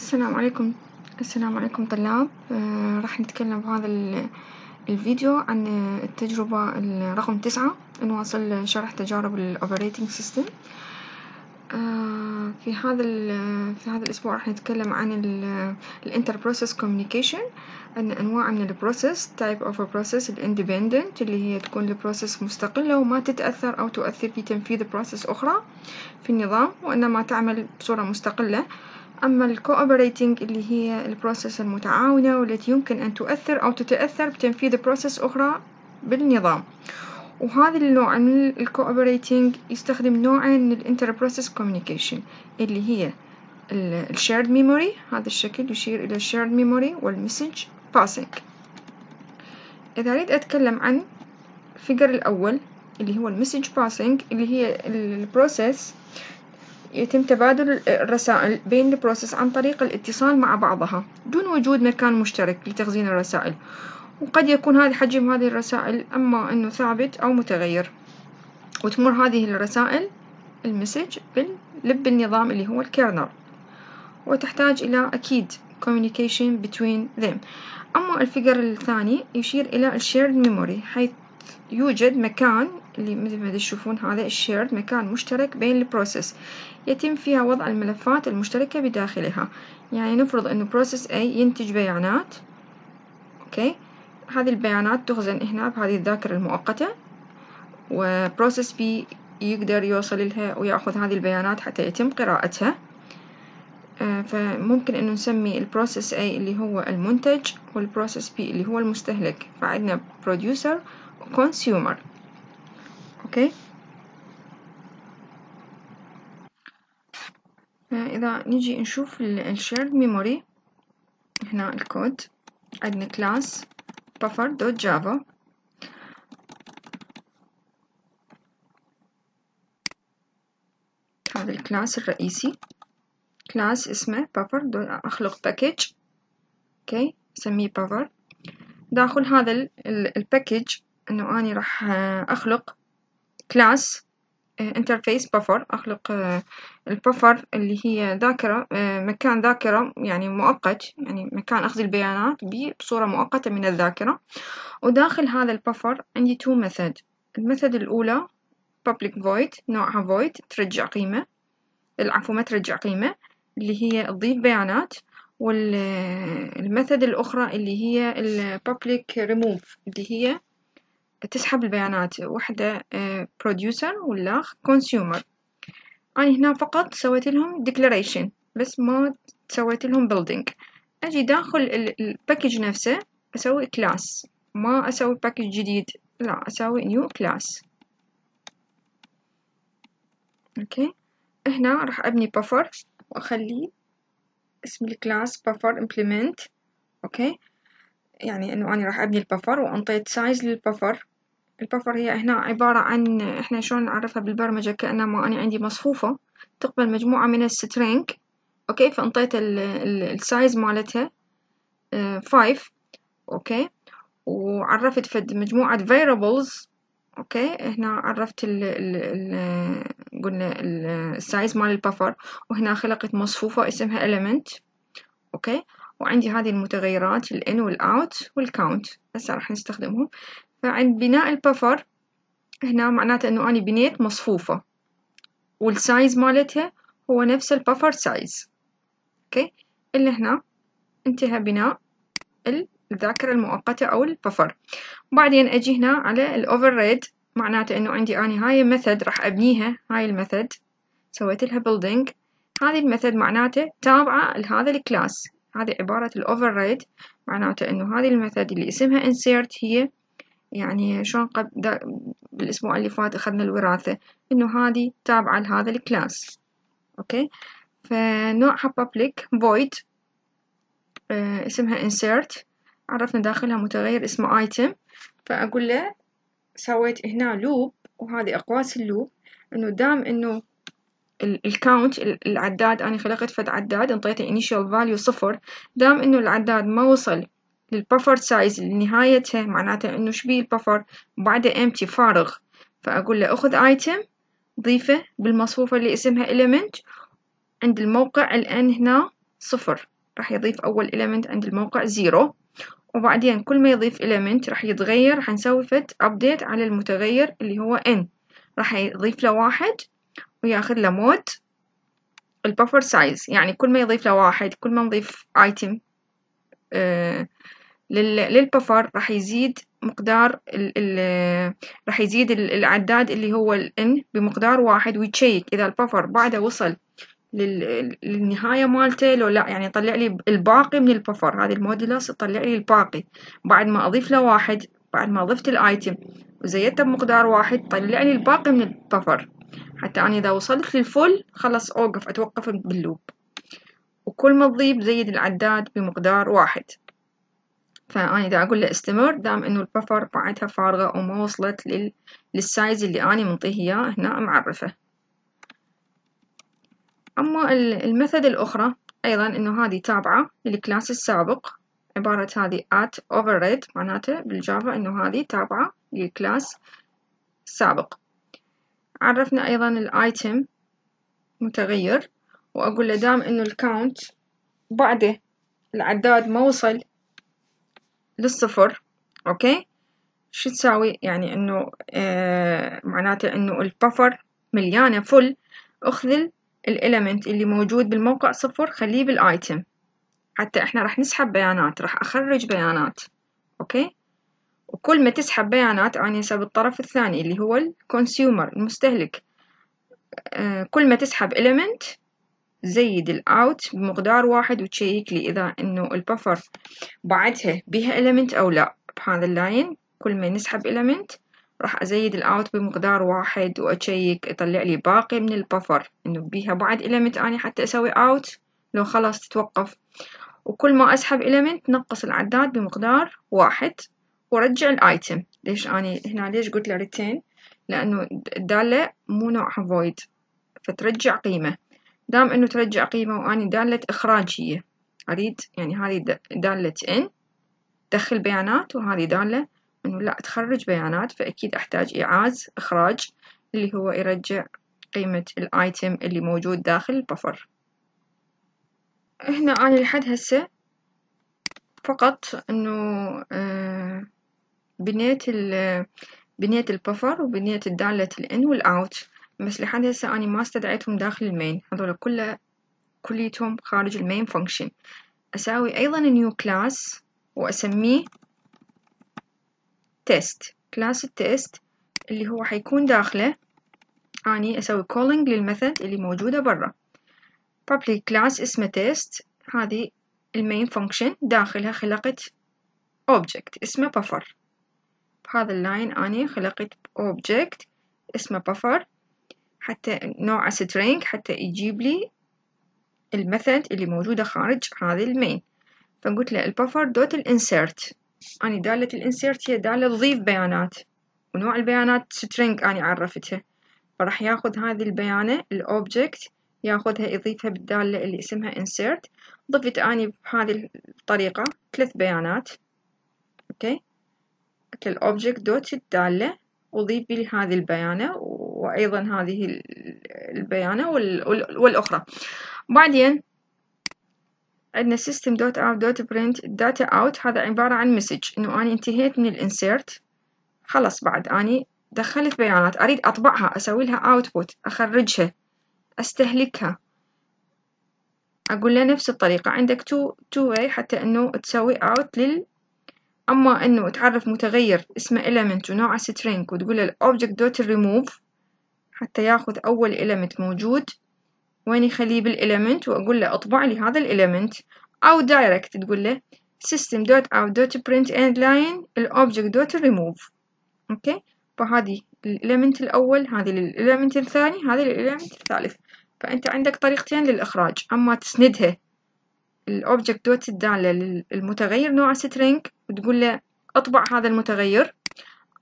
السلام عليكم. السلام عليكم طلاب. آه راح نتكلم بهذا الفيديو عن التجربة رقم تسعة نواصل شرح تجارب ال operating system آه في هذا في هذا الأسبوع راح نتكلم عن ال inter process communication أن أنواع من ال process type of process ال independent اللي هي تكون ال process مستقلة وما تتأثر أو تؤثر في تنفيذ process أخرى في النظام وإنما تعمل بصورة مستقلة. أما ال cooperating اللي هي ال process المتعاونة والتي يمكن أن تؤثر أو تتأثر بتنفيذ process أخرى بالنظام. وهذا النوع من ال cooperating يستخدم نوعين من ال inter process communication اللي هي ال shared memory هذا الشكل يشير إلى ال shared memory وال message passing إذا أريد أتكلم عن ال figure الأول اللي هو ال message passing اللي هي ال process يتم تبادل الرسائل بين ال process عن طريق الاتصال مع بعضها دون وجود مكان مشترك لتخزين الرسائل. وقد يكون هذا حجم هذه الرسائل أما أنه ثابت أو متغير. وتمر هذه الرسائل ال message باللب النظام اللي هو ال kernel. وتحتاج إلى أكيد communication between them. أما ال figure الثاني يشير إلى ال shared memory حيث يوجد مكان اللي مثل ما تشوفون هذا ال shared مكان مشترك بين ال process يتم فيها وضع الملفات المشتركة بداخلها. يعني نفرض أنه process A ينتج بيانات. okay هذه البيانات تخزن هنا بهذه الذاكرة المؤقتة. و process B يقدر يوصل لها ويأخذ هذه البيانات حتى يتم قراءتها. آه فممكن أنه نسمي ال process A اللي هو المنتج وال process B اللي هو المستهلك. فعندنا producer consumer. okay إذا نجي نشوف ال shared memory هنا الكود. عندنا class buffer dot Java هذا ال class الرئيسي. class اسمه buffer dot أخلق package okay أسميه buffer. داخل هذا ال package إنه أني راح أخلق class interface buffer أخلق ال buffer اللي هي ذاكرة مكان ذاكرة يعني مؤقت يعني مكان أخذ البيانات بصورة مؤقتة من الذاكرة. وداخل هذا ال buffer عندي two method ال method الأولى public void نوعها void ترجع قيمة. العفو ما ترجع قيمة. اللي هي تضيف بيانات. وال method الأخرى اللي هي public remove اللي هي تسحب البيانات. واحدة producer والآخر consumer. أنا هنا فقط سويت لهم declaration بس ما سويت لهم building. أجي داخل ال package نفسه أسوي class. ما أسوي package جديد لا أسوي new class. okay. هنا راح أبني buffer وأخلي اسم ال class buffer implement. okay. يعني إنه أنا راح أبني ال buffer وأنطيت size لل buffer. ال buffer هي هنا عبارة عن إحنا شلون نعرفها بالبرمجة؟ كأنما أنا عندي مصفوفة تقبل مجموعة من ال string. okay؟ فأنطيت ال size مالتها five okay؟ وعرفت فد مجموعة variables. okay؟ هنا عرفت ال ال ال قلنا ال size مال ال buffer. وهنا خلقت مصفوفة اسمها element. okay؟ وعندي هذه المتغيرات ال in وال out count. هسه راح نستخدمهم. فعند بناء ال buffer هنا معناته إنه أني بنيت مصفوفة. وال size مالتها هو نفس ال buffer size okay؟ اللي هنا انتهى بناء الذاكرة المؤقتة أو ال buffer وبعدين أجي هنا على ال over معناته إنه عندي أني هاي ال method راح أبنيها هاي ال method. سويت لها building. هذه ال method معناته تابعة لهذا ال class. هذه عبارة ال over معناته إنه هذه ال method اللي اسمها insert هي يعني شلون قبل بالأسبوع اللي فات أخذنا الوراثة إنه هذه تابعة لهذا ال class. okay؟ فنوعها public void آه اسمها insert. عرفنا داخلها متغير اسمه item. فأقول له سويت هنا loop وهذه أقواس ال loop إنه دام إنه ال count العداد. أنا خلقت فد عداد انطيته initial value صفر. دام إنه العداد ما وصل لل buffer size لنهايتها معناته إنه شبيه ال buffer بعده empty فارغ. فأقول له أخذ item ضيفه بالمصفوفة اللي اسمها element عند الموقع ال in هنا صفر. راح يضيف أول element عند الموقع zero وبعدين كل ما يضيف element راح يتغير. حنسوي فد update على المتغير اللي هو in. راح يضيف له واحد. وياخذ له mod ال buffer size يعني كل ما يضيف له واحد كل ما نضيف item آه لل buffer راح يزيد مقدار ال ال راح يزيد العداد اللي هو ال in بمقدار واحد وي check إذا ال buffer بعده وصل للنهاية مالته لو لا يعني يطلع لي الباقي من ال buffer. هذه ال modulus تطلع لي الباقي. بعد ما أضيف له واحد بعد ما ضفت ال item وزيدته بمقدار واحد طلع لي الباقي من ال buffer. حتى أنا إذا وصلت لل full خلص أوقف أتوقف بال loop. وكل ما تضيف زيد العداد بمقدار واحد. فأنا إذا أقول له استمر دام إنه ال buffer بعدها فارغة وما وصلت لل... لل size اللي أنا منطيه إياه هنا معرفة. أما المثل الأخرى أيضا إنه هذه تابعة لل class السابق. عبارة هذه @override معناته بال Java إنه هذه تابعة لل class السابق. عرفنا أيضا ال item متغير وأقول له دام إنه ال count بعده العداد ما وصل للصفر أوكي؟ شو تساوي؟ يعني إنه آه معناته إنه ال buffer مليانة فل أخذ ال element اللي موجود بالموقع صفر خليه بال item. حتى إحنا راح نسحب بيانات راح أخرج بيانات أوكي؟ وكل ما تسحب بيانات أنا أسوي الطرف الثاني اللي هو ال consumer المستهلك. آه كل ما تسحب element زيد ال out بمقدار واحد وتشيك لي إذا إنه ال buffer بعدها بها element أو لا. بهذا ال line كل ما نسحب element راح أزيد ال out بمقدار واحد وأشيك يطلع لي باقي من ال buffer إنه بيها بعد element أنا حتى أسوي out loop خلاص تتوقف. وكل ما أسحب element نقص العداد بمقدار واحد. ورجع ال item ليش أنا هنا ليش قلت له return لأنه الدالة مو نوعها void فترجع قيمة. دام إنه ترجع قيمة وأني دالة إخراجية. أريد يعني هذه دالة إن دخل بيانات وهذه دالة إنه لا تخرج بيانات فأكيد أحتاج إعاز إخراج اللي هو يرجع قيمة الآيتم اللي موجود داخل البفر. هنا أنا لحد هسه فقط إنه آه بنيت ال بنيت ال buffer وبنيت الدالة ال in وال out. بس لحد هسه أنا ما استدعيتهم داخل ال main. هذول كله كليتهم خارج ال main function أساوي أيضا new class وأسميه test class ال test اللي هو حيكون داخله. أني أسوي calling لل method اللي موجودة برا. public class اسمه test. هذه ال main function داخلها خلقت object. اسمه buffer. بهذا ال line أني خلقت object اسمه buffer حتى نوعه string حتى يجيب لي ال method اللي موجودة خارج هذه ال main فقلت له ال buffer dot ال insert أنا دالة ال insert هي دالة تضيف بيانات. ونوع البيانات string أنا عرفتها. فراح ياخذ هذه البيانة ال object ياخذها يضيفها بالدالة اللي اسمها insert. ضفت أني بهذه الطريقة ثلاث بيانات. أوكي؟ قلت ال object dot الدالة لي هذه البيانة وأيضا هذه البيانة والأخرى. بعدين عندنا system dot out dot print data out. هذا عبارة عن message إنه أنا انتهيت من ال insert خلص بعد أني دخلت بيانات. أريد أطبعها أسوي لها output أخرجها أستهلكها. أقول له نفس الطريقة. عندك two two way حتى إنه تسوي out لل أما إنه تعرف متغير اسمه element ونوعه string وتقول له object dot remove حتى ياخذ أول element موجود. وين يخليه بال element وأقول له أطبع لي هذا ال element أو direct تقول له system dot out dot print end line ال object dot remove. أوكي؟ فهذه ال element الأول هذه ال element الثاني هذه ال element الثالث. فأنت عندك طريقتين للإخراج أما تسندها ال object dot الدالة للمتغير نوع string وتقول له أطبع هذا المتغير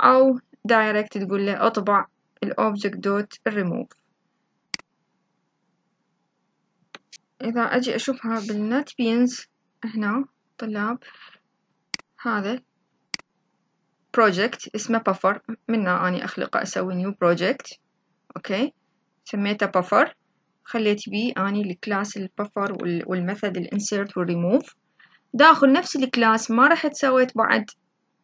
أو direct تقول له أطبع ال object dot remove. إذا أجي أشوفها بال NetBeans هنا طلاب هذا project اسمه buffer منه أني أخلقه أسوي new project. أوكي؟ سميته buffer. خليت بيه أني ال class البفر والميثود الانسيرت والريموف داخل نفس الكلاس ما رحت سويت بعد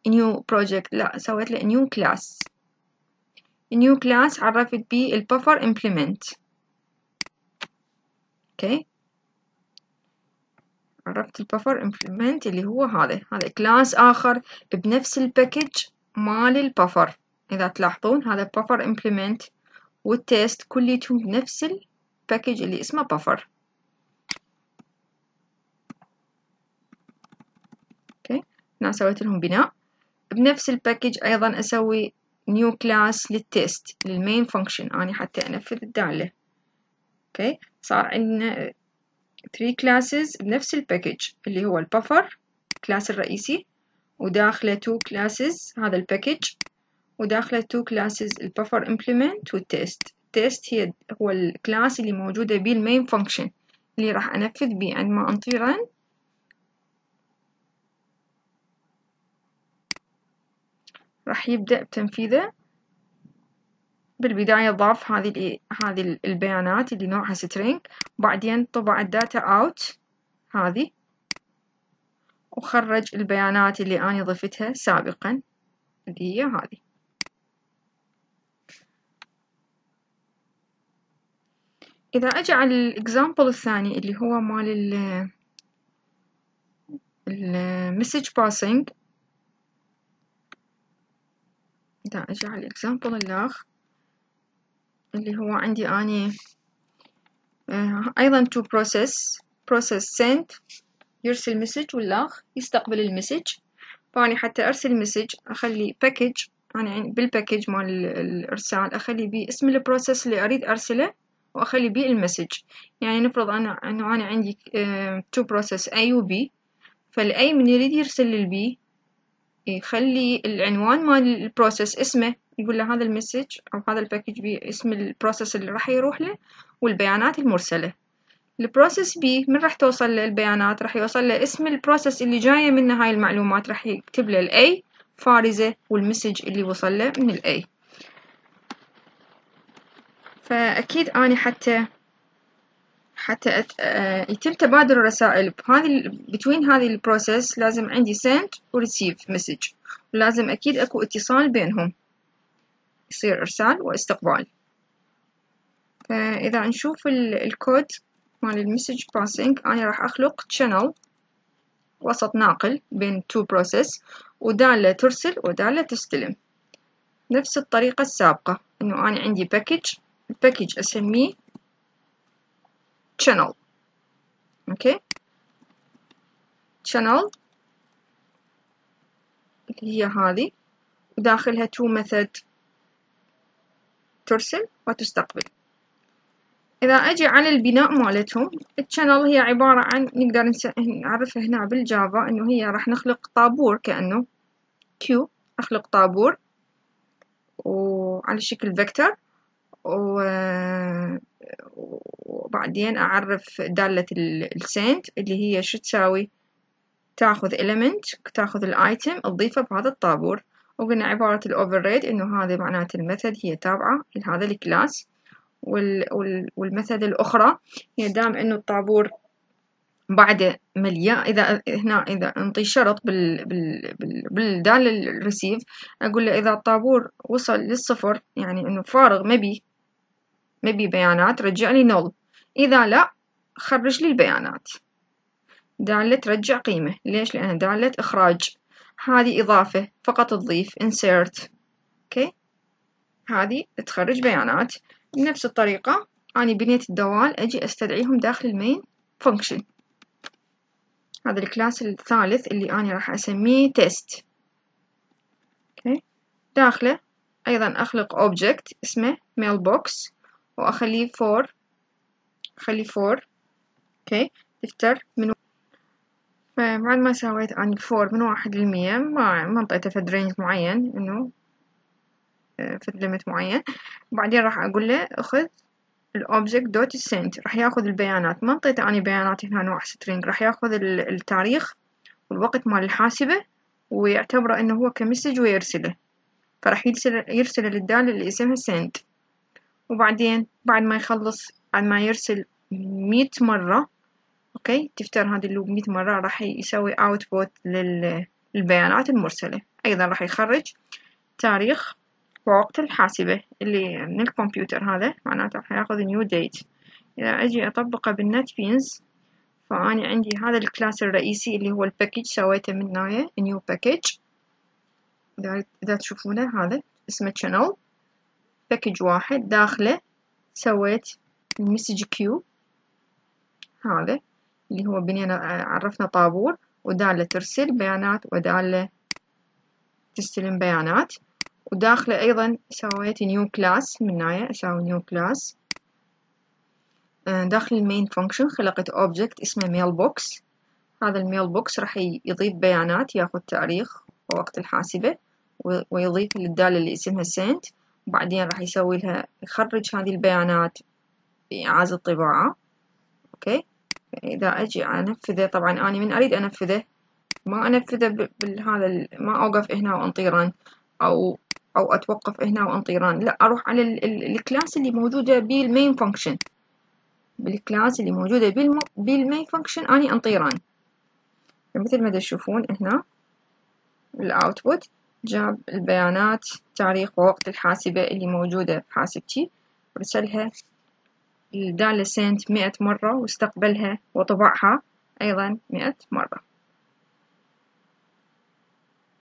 new project لا سويت له new class. new class عرفت بيه ال buffer implement. أوكي عرفت ال buffer implement اللي هو هذا. هذا class آخر بنفس ال package مال ال buffer. إذا تلاحظون هذا buffer implement وال test كليتهم بنفس ال package اللي اسمه buffer. أوكي هنا سويت لهم بناء. بنفس ال package أيضا أسوي new class لل test لل main function. أنا حتى أنفذ الدالة. أوكي صار عندنا 3 classes بنفس ال package اللي هو ال buffer class الرئيسي وداخله 2 classes هذا ال package وداخله two classes ال buffer implement وال test test هي هو ال class اللي موجودة بيه ال main function اللي راح أنفذ بيه عندما أنطي run راح يبدأ بتنفيذه. بالبداية ضاف هذه هذه البيانات اللي نوعها string. وبعدين طبع ال data out هذه. وخرج البيانات اللي أنا ضفتها سابقا اللي هي هذه. إذا أجي على ال example الثاني اللي هو مال ال ال message passing إذا أجي على ال example الآخر اللي هو عندي أني آه، أيضا two process process send يرسل message والآخر يستقبل ال message فأني حتى أرسل message أخلي package أنا بال package مال الإرسال أخلي بيه اسم ال process اللي أريد أرسله. وأخلي بيه ال message. يعني نفرض أنا أنه أنا عندي two process A و فال A من يريد يرسل لل B يخلي العنوان مال ال process اسمه يقول له هذا ال message أو هذا ال package باسم ال process اللي راح يروح له والبيانات المرسلة. ال process B من راح توصل له البيانات؟ راح يوصل له اسم ال process اللي جاية منه هاي المعلومات راح يكتب له ال A فارزة وال message اللي وصل له من ال A فأكيد أنا حتى حتى آه، يتم تبادل الرسائل. بهذه between هذه ال process لازم عندي send و receive message. ولازم أكيد أكو اتصال بينهم. يصير إرسال واستقبال. فإذا نشوف الكود مال ال message passing أنا راح أخلق channel وسط ناقل بين two process ودالة ترسل ودالة تستلم. نفس الطريقة السابقة إنه أنا عندي package ال package أسميه channel. okay channel. اللي هي هذه. وداخلها two method ترسل وتستقبل. إذا أجي على البناء مالتهم ال channel هي عبارة عن نقدر نعرفها هنا بالجافا إنه هي راح نخلق طابور كأنه queue أخلق طابور. وعلى شكل vector وبعدين أعرف دالة ال send اللي هي شو تساوي؟ تاخذ element تاخذ ال item تضيفه بهذا الطابور. وقلنا عبارة ال override إنه هذا معناته ال method هي تابعة لهذا ال class. وال وال method الأخرى هي دام إنه الطابور بعد مليان إذا هنا إذا نعطي شرط بال بال بال بالدالة ال receive أقول له إذا الطابور وصل للصفر يعني إنه فارغ ما بي بيانات رجع لي null إذا لا خرج لي البيانات. دالة ترجع قيمة. ليش؟ لأنها دالة إخراج. هذه إضافة فقط تضيف. insert. okay هذه تخرج بيانات. بنفس الطريقة أنا بنيت الدوال أجي أستدعيهم داخل ال main function. هذا ال class الثالث اللي أنا راح أسميه test. okay داخله. أيضا أخلق object اسمه mailbox. وأخليه for أخليه for okay تفتر من فبعد ما سويت أني for من واحد للمية ما ما انطيته فد range معين إنه آه، فد limit معين. بعدين راح أقول له أخذ ال object dot send راح ياخذ البيانات. ما انطيته أني بيانات هنا نوع string راح ياخذ التاريخ والوقت مال الحاسبة ويعتبره إنه هو ك message ويرسله. فراح يرسل يرسل للدالة اللي اسمها send. وبعدين بعد ما يخلص بعد ما يرسل مية مرة okay؟ تفتر هذه ال loop مية مرة راح يسوي output للبيانات المرسلة. أيضا راح يخرج تاريخ ووقت الحاسبة اللي من الكمبيوتر هذا معناته راح ياخذ new date إذا أجي أطبقه بال NetBeans فأني عندي هذا ال class الرئيسي اللي هو ال package سويته من هنايا new package إذا تشوفونه هذا اسمه channel. package واحد داخله سويت ال message queue هذا اللي هو بنينا عرفنا طابور ودالة ترسل بيانات ودالة تستلم بيانات. وداخله أيضا سويت new class من هنايا أسوي new class داخل ال main function خلقت object اسمه mailbox هذا ال mailbox راح يضيف بيانات ياخذ تاريخ ووقت الحاسبة ويضيف للدالة اللي اسمها send وبعدين راح يسوي لها يخرج هذه البيانات بإعادة طباعة okay؟ إذا أجي أنفذه طبعا أنا من أريد أنفذه. ما أنفذه بهذا ما أوقف هنا وأنطي run أو أو أتوقف هنا وأنطي run لا أروح على ال class اللي موجودة بال main function بال class اللي موجودة بال main function أني أنطي run مثل ما تشوفون هنا ال output جاب البيانات تاريخ ووقت الحاسبة اللي موجودة في حاسبتي. رسلها الدالة send مئة مرة واستقبلها وطبعها أيضا مئة مرة.